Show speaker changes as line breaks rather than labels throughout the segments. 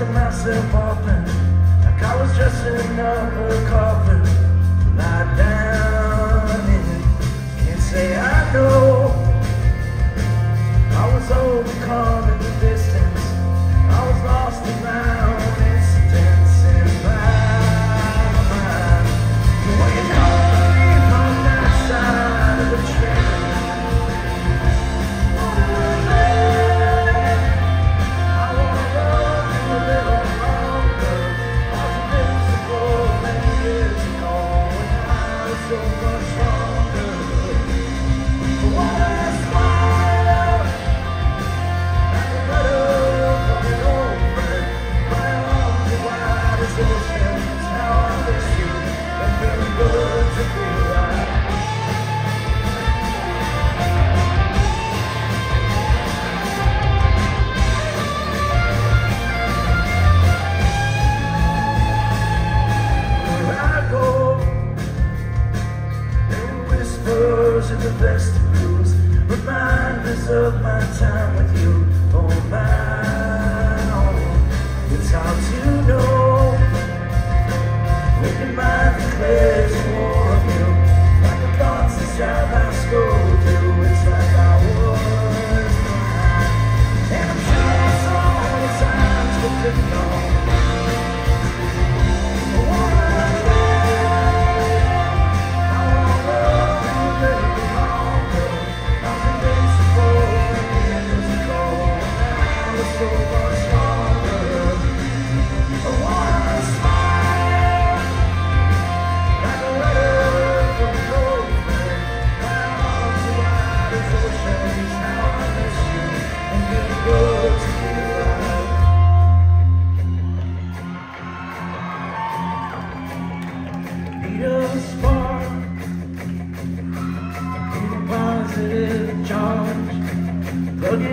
myself often, like I was dressing up a coffin. Lie down in the vestibules, reminders of my time with you. Oh my, oh, it's hard to know when your mind declares war on you, like the thoughts inside my skull do. It's like I was blind, and I'm sure it's all the signs that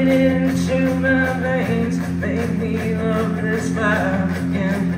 into my veins, make me love this fire again.